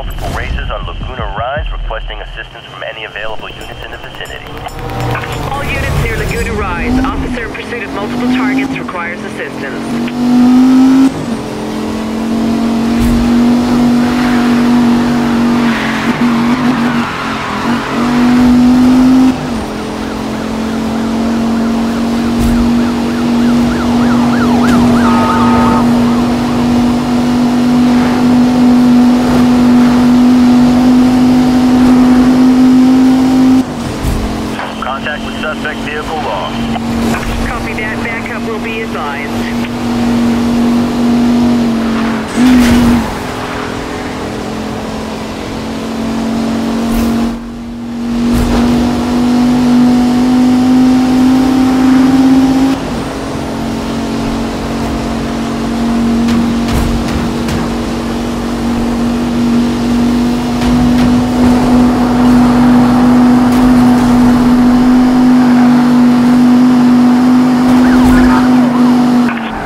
Multiple races on Laguna Rise requesting assistance from any available units in the vicinity. All units near Laguna Rise. Officer in pursuit of multiple targets requires assistance. Will be advised.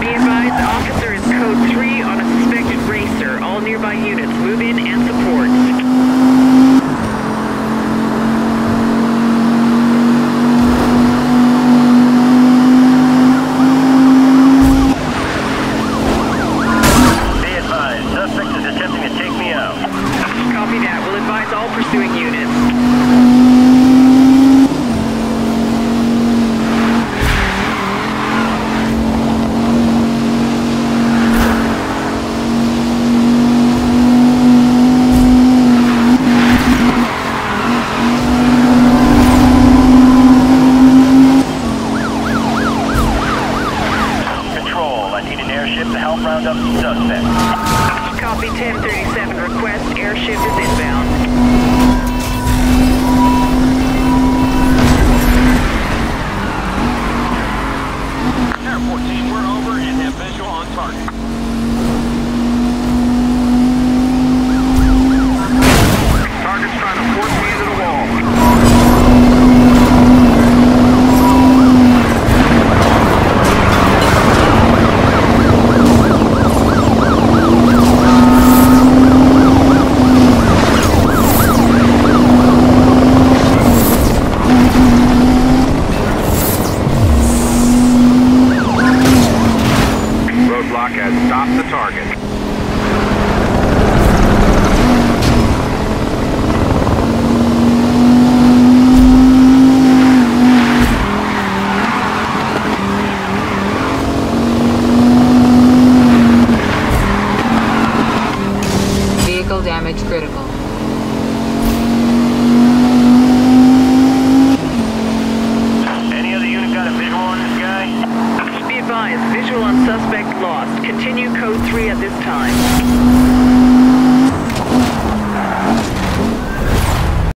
Be advised, officer is code 3 on a suspected racer. All nearby units move in and support. Be advised, suspect is attempting to take me out. Copy that. We'll advise all pursuing suspect. Copy 1037. Request airship is inbound. Airport team, we're over and have visual on target. Roadblock has stopped the target. Vehicle damage critical. three at this time.